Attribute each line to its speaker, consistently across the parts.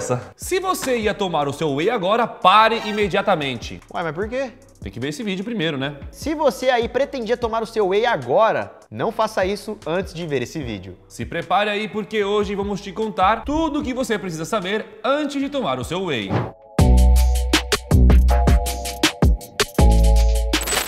Speaker 1: Elsa. Se você ia tomar o seu whey agora, pare imediatamente.
Speaker 2: Ué, mas por quê?
Speaker 1: Tem que ver esse vídeo primeiro, né?
Speaker 2: Se você aí pretendia tomar o seu whey agora, não faça isso antes de ver esse vídeo.
Speaker 1: Se prepare aí porque hoje vamos te contar tudo o que você precisa saber antes de tomar o seu whey.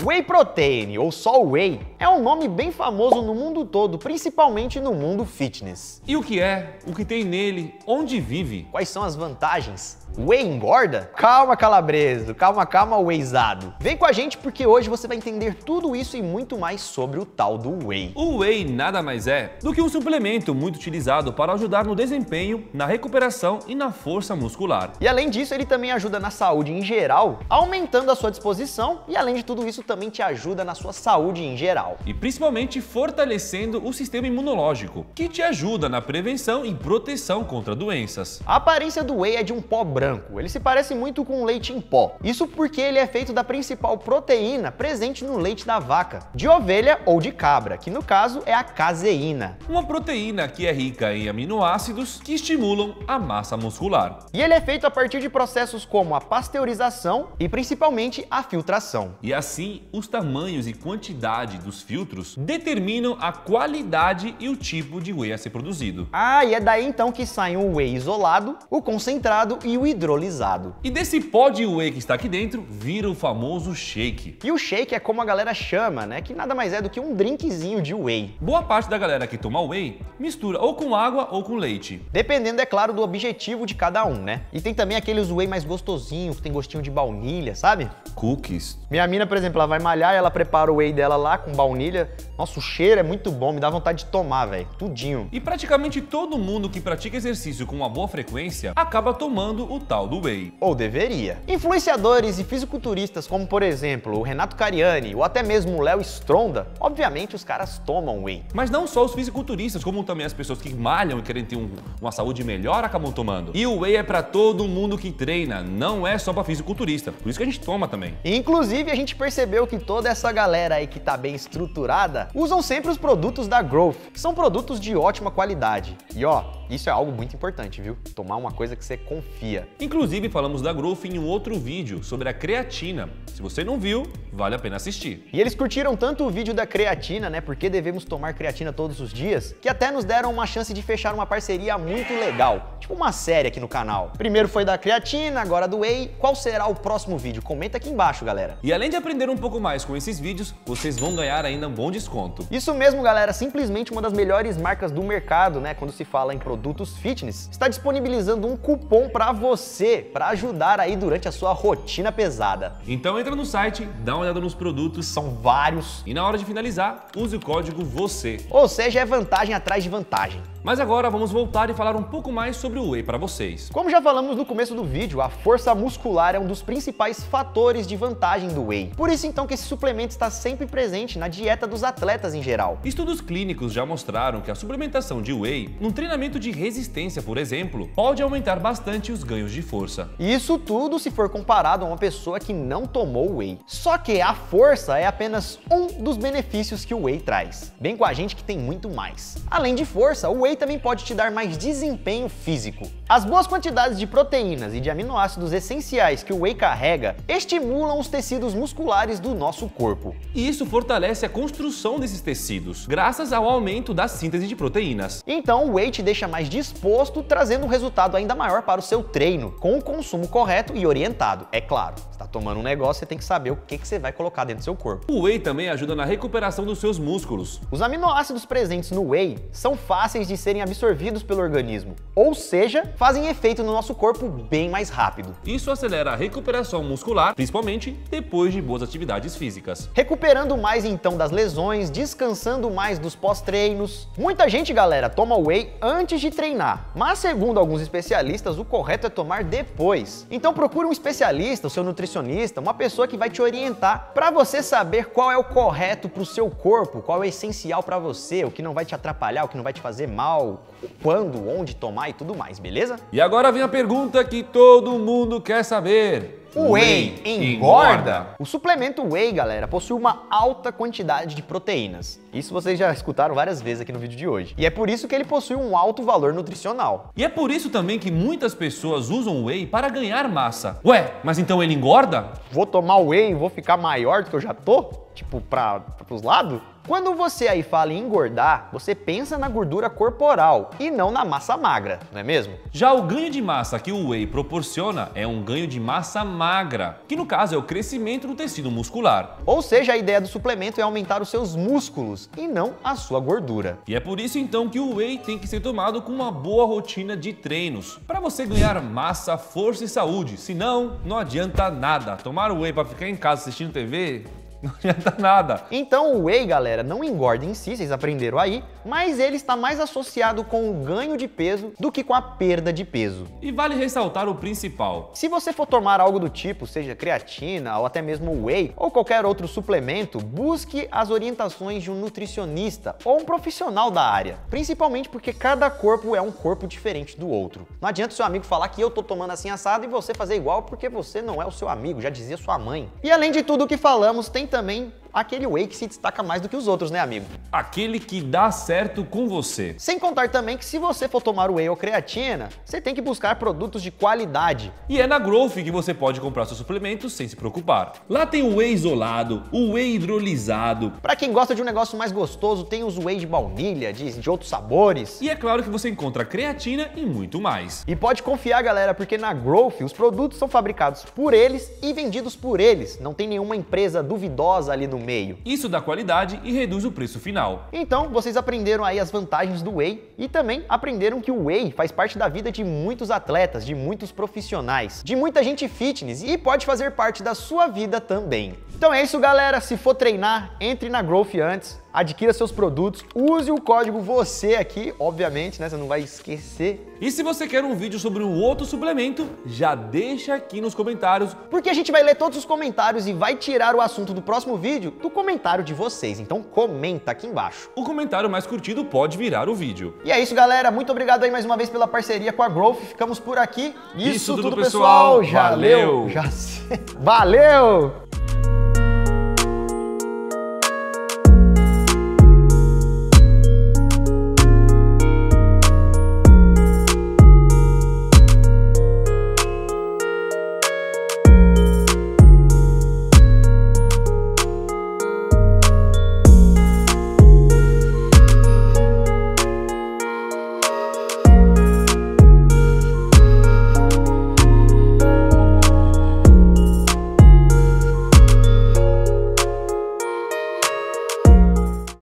Speaker 2: Whey Protein, ou só Whey, é um nome bem famoso no mundo todo, principalmente no mundo fitness.
Speaker 1: E o que é? O que tem nele? Onde vive?
Speaker 2: Quais são as vantagens? Whey engorda? Calma, calabreso, calma, calma, wheyzado. Vem com a gente porque hoje você vai entender tudo isso e muito mais sobre o tal do Whey.
Speaker 1: O Whey nada mais é do que um suplemento muito utilizado para ajudar no desempenho, na recuperação e na força muscular.
Speaker 2: E além disso, ele também ajuda na saúde em geral, aumentando a sua disposição e além de tudo isso também te ajuda na sua saúde em geral.
Speaker 1: E principalmente fortalecendo o sistema imunológico, que te ajuda na prevenção e proteção contra doenças.
Speaker 2: A aparência do Whey é de um pó branco. Ele se parece muito com leite em pó. Isso porque ele é feito da principal proteína presente no leite da vaca, de ovelha ou de cabra, que no caso é a caseína.
Speaker 1: Uma proteína que é rica em aminoácidos que estimulam a massa muscular.
Speaker 2: E ele é feito a partir de processos como a pasteurização e principalmente a filtração.
Speaker 1: E assim, os tamanhos e quantidade dos filtros determinam a qualidade e o tipo de whey a ser produzido.
Speaker 2: Ah, e é daí então que saem o whey isolado, o concentrado e o hidrolisado.
Speaker 1: E desse pó de whey que está aqui dentro, vira o famoso shake.
Speaker 2: E o shake é como a galera chama, né? Que nada mais é do que um drinkzinho de whey.
Speaker 1: Boa parte da galera que toma whey mistura ou com água ou com leite.
Speaker 2: Dependendo, é claro, do objetivo de cada um, né? E tem também aqueles whey mais gostosinho, que tem gostinho de baunilha, sabe?
Speaker 1: Cookies.
Speaker 2: Minha mina, por exemplo, ela vai malhar e ela prepara o whey dela lá com baunilha. Nossa, o cheiro é muito bom, me dá vontade de tomar, velho. Tudinho.
Speaker 1: E praticamente todo mundo que pratica exercício com uma boa frequência acaba tomando o tal do whey.
Speaker 2: Ou deveria. Influenciadores e fisiculturistas como, por exemplo, o Renato Cariani ou até mesmo o Léo Stronda, obviamente os caras tomam whey.
Speaker 1: Mas não só os fisiculturistas, como também as pessoas que malham e querem ter um- uma saúde melhor acabam tomando. E o whey é pra todo mundo que treina, não é só pra fisiculturista. Por isso que a gente toma também.
Speaker 2: Inclusive, a gente percebeu que toda essa galera aí que tá bem estruturada usam sempre os produtos da Growth, que são produtos de ótima qualidade. E ó, isso é algo muito importante, viu? Tomar uma coisa que você confia.
Speaker 1: Inclusive, falamos da Growth em um outro vídeo sobre a creatina. Se você não viu, vale a pena assistir.
Speaker 2: E eles curtiram tanto o vídeo da creatina, né? Porque devemos tomar creatina todos os dias, que até nos deram uma chance de fechar uma parceria muito legal. Tipo uma série aqui no canal. Primeiro foi da creatina, agora do whey. Qual será o próximo vídeo? Comenta aqui embaixo, galera.
Speaker 1: E além de aprender um pouco mais com esses vídeos, vocês vão ganhar ainda um bom desconto.
Speaker 2: Isso mesmo, galera, simplesmente uma das melhores marcas do mercado, né, quando se fala em produtos fitness, está disponibilizando um cupom para você, para ajudar aí durante a sua rotina pesada.
Speaker 1: Então entra no site, dá uma olhada nos produtos
Speaker 2: São vários,
Speaker 1: e na hora de finalizar, use o código VOCê.
Speaker 2: ou seja, é vantagem atrás de vantagem.
Speaker 1: Mas agora vamos voltar e falar um pouco mais sobre o whey para vocês.
Speaker 2: Como já falamos no começo do vídeo, a força muscular é um dos principais fatores de vantagem do whey. Por isso então que esse suplemento está sempre presente na dieta dos atletas em geral.
Speaker 1: Estudos clínicos já mostraram que a suplementação de whey, num treinamento de resistência, por exemplo, pode aumentar bastante os ganhos de força.
Speaker 2: E Isso tudo se for comparado a uma pessoa que não tomou whey. Só que a força é apenas um dos benefícios que o whey traz. Bem com a gente que tem muito mais. Além de força, o whey também pode te dar mais desempenho físico. As boas quantidades de proteínas e de aminoácidos essenciais que o whey carrega estimulam os tecidos musculares do nosso corpo.
Speaker 1: E isso fortalece a construção desses tecidos, graças ao aumento da síntese de proteínas.
Speaker 2: Então o whey te deixa mais disposto, trazendo um resultado ainda maior para o seu treino, com o consumo correto e orientado. É claro, você está tomando um negócio, você tem que saber o que, que você vai colocar dentro do seu corpo.
Speaker 1: O whey também ajuda na recuperação dos seus músculos.
Speaker 2: Os aminoácidos presentes no whey são fáceis de serem absorvidos pelo organismo, ou seja, fazem efeito no nosso corpo bem mais rápido.
Speaker 1: Isso acelera a recuperação muscular, principalmente depois de boas atividades físicas.
Speaker 2: Recuperando mais então das lesões, descansando mais dos pós-treinos. Muita gente, galera, toma whey antes de treinar, mas segundo alguns especialistas, o correto é tomar depois. Então procure um especialista, o seu nutricionista, uma pessoa que vai te orientar para você saber qual é o correto para o seu corpo, qual é o essencial para você, o que não vai te atrapalhar, o que não vai te fazer mal, quando, onde tomar e tudo mais, beleza?
Speaker 1: E agora vem a pergunta que todo mundo quer saber.
Speaker 2: O whey engorda? O suplemento whey, galera, possui uma alta quantidade de proteínas. Isso vocês já escutaram várias vezes aqui no vídeo de hoje. E é por isso que ele possui um alto valor nutricional.
Speaker 1: E é por isso também que muitas pessoas usam o whey para ganhar massa. Ué, mas então ele engorda?
Speaker 2: Vou tomar whey e vou ficar maior do que eu já tô? Tipo, para os lados? Quando você aí fala em engordar, você pensa na gordura corporal e não na massa magra, não é mesmo?
Speaker 1: Já o ganho de massa que o whey proporciona é um ganho de massa magra, que no caso é o crescimento do tecido muscular.
Speaker 2: Ou seja, a ideia do suplemento é aumentar os seus músculos e não a sua gordura.
Speaker 1: E é por isso então que o whey tem que ser tomado com uma boa rotina de treinos, para você ganhar massa, força e saúde. Senão, não adianta nada. Tomar o whey para ficar em casa assistindo TV não adianta nada.
Speaker 2: Então o whey, galera, não engorda em si, vocês aprenderam aí, mas ele está mais associado com o ganho de peso do que com a perda de peso.
Speaker 1: E vale ressaltar o principal.
Speaker 2: Se você for tomar algo do tipo, seja creatina ou até mesmo whey ou qualquer outro suplemento, busque as orientações de um nutricionista ou um profissional da área, principalmente porque cada corpo é um corpo diferente do outro. Não adianta o seu amigo falar que eu tô tomando assim assado e você fazer igual porque você não é o seu amigo, já dizia sua mãe. E além de tudo o que falamos, tem também aquele whey que se destaca mais do que os outros, né, amigo?
Speaker 1: Aquele que dá certo com você.
Speaker 2: Sem contar também que se você for tomar whey ou creatina, você tem que buscar produtos de qualidade.
Speaker 1: E é na Growth que você pode comprar seus suplementos sem se preocupar. Lá tem o whey isolado, o whey hidrolisado.
Speaker 2: Para quem gosta de um negócio mais gostoso, tem os whey de baunilha, de, de outros sabores.
Speaker 1: E é claro que você encontra creatina e muito mais.
Speaker 2: E pode confiar, galera, porque na Growth os produtos são fabricados por eles e vendidos por eles. Não tem nenhuma empresa duvidosa ali no meio.
Speaker 1: Isso dá qualidade e reduz o preço final.
Speaker 2: Então, vocês aprenderam aí as vantagens do whey e também aprenderam que o whey faz parte da vida de muitos atletas, de muitos profissionais, de muita gente fitness e pode fazer parte da sua vida também. Então é isso, galera. Se for treinar, entre na Growth antes, adquira seus produtos, use o código você aqui, obviamente, né? Você não vai esquecer.
Speaker 1: E se você quer um vídeo sobre um outro suplemento, já deixa aqui nos comentários,
Speaker 2: porque a gente vai ler todos os comentários e vai tirar o assunto do próximo vídeo do comentário de vocês. Então comenta aqui embaixo.
Speaker 1: O comentário mais curtido pode virar o vídeo.
Speaker 2: E é isso, galera. Muito obrigado aí mais uma vez pela parceria com a Growth. Ficamos por aqui.
Speaker 1: Isso, isso tudo, tudo, pessoal.
Speaker 2: Já
Speaker 1: Valeu.
Speaker 2: leu. Já... Valeu!